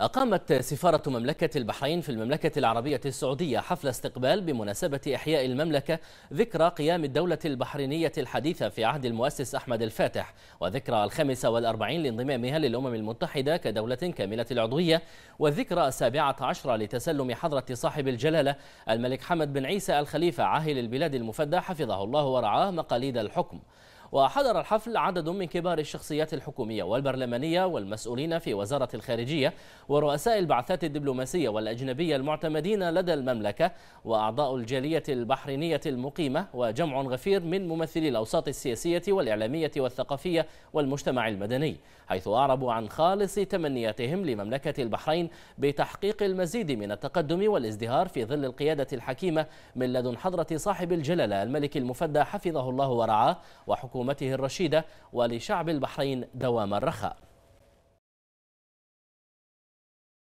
أقامت سفارة مملكة البحرين في المملكة العربية السعودية حفل استقبال بمناسبة إحياء المملكة ذكرى قيام الدولة البحرينية الحديثة في عهد المؤسس أحمد الفاتح وذكرى الخامسة والأربعين لانضمامها للأمم المتحدة كدولة كاملة العضوية والذكرى السابعة عشرة لتسلم حضرة صاحب الجلالة الملك حمد بن عيسى الخليفة عاهل البلاد المفدى حفظه الله ورعاه مقاليد الحكم. وحضر الحفل عدد من كبار الشخصيات الحكومية والبرلمانية والمسؤولين في وزارة الخارجية ورؤساء البعثات الدبلوماسية والأجنبية المعتمدين لدى المملكة وأعضاء الجالية البحرينية المقيمة وجمع غفير من ممثلي الأوساط السياسية والإعلامية والثقافية والمجتمع المدني حيث أعربوا عن خالص تمنياتهم لمملكة البحرين بتحقيق المزيد من التقدم والازدهار في ظل القيادة الحكيمة من لدن حضرة صاحب الجلالة الملك المفدى حفظه الله ورعاه وحكومته الرشيدة ولشعب البحرين دوام الرخاء.